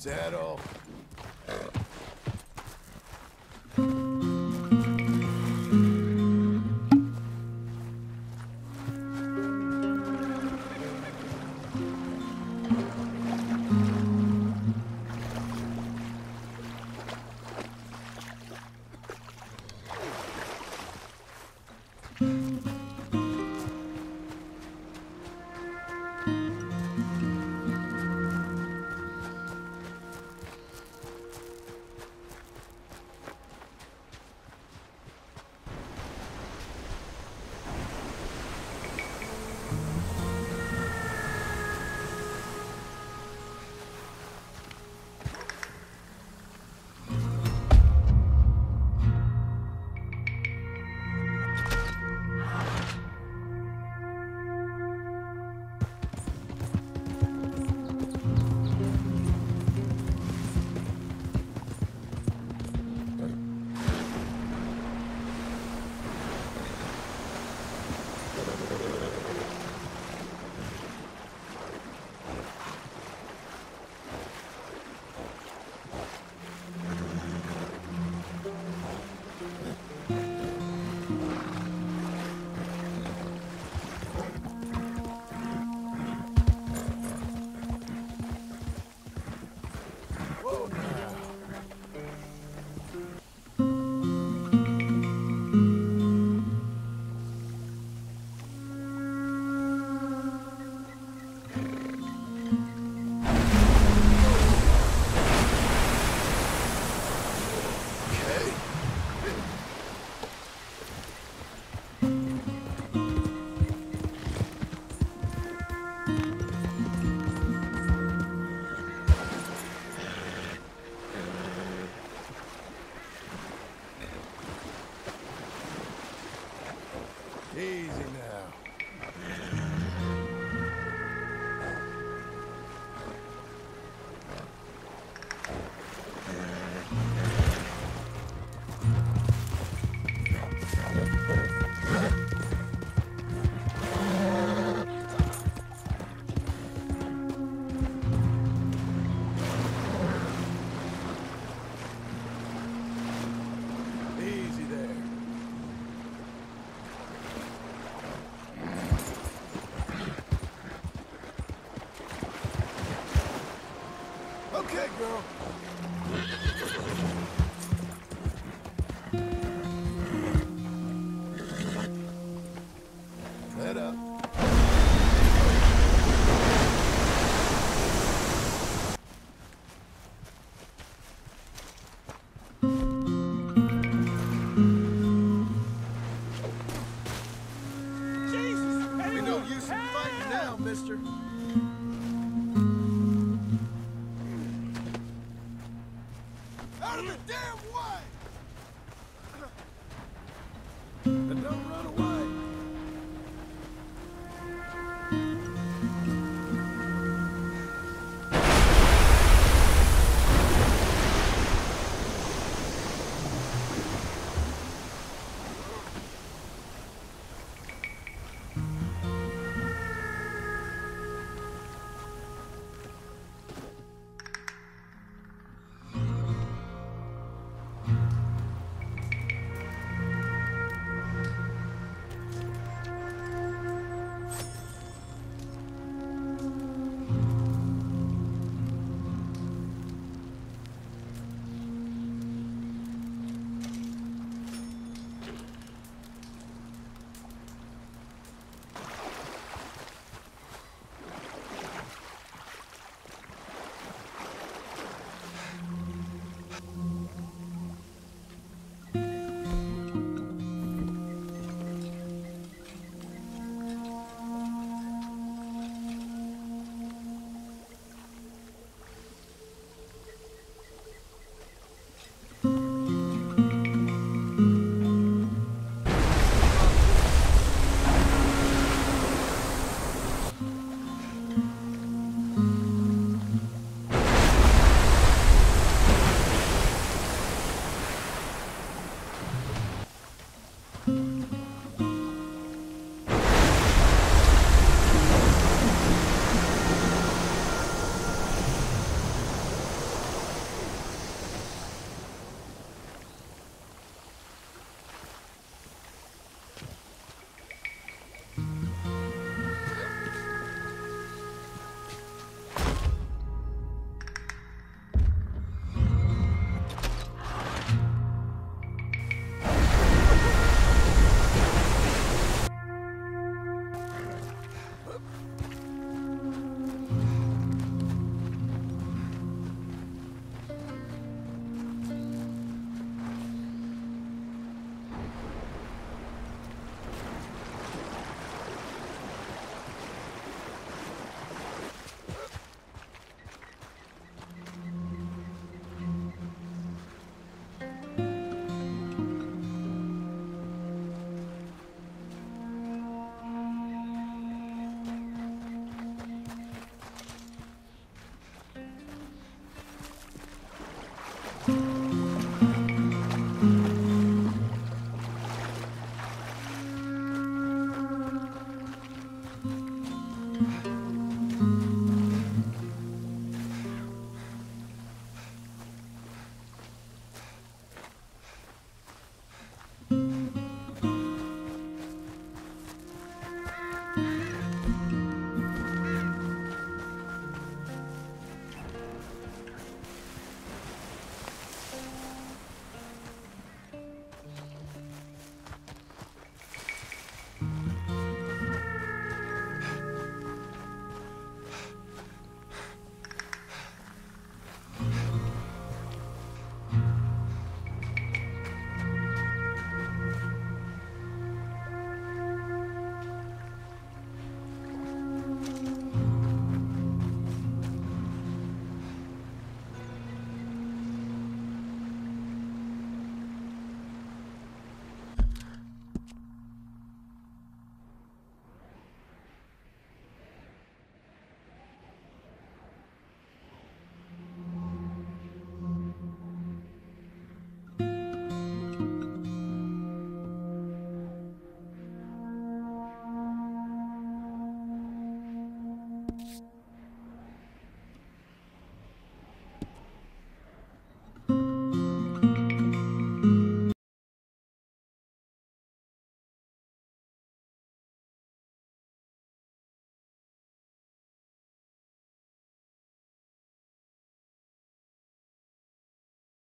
Settle. Easy now. Okay, Out of the damn way! And don't run away!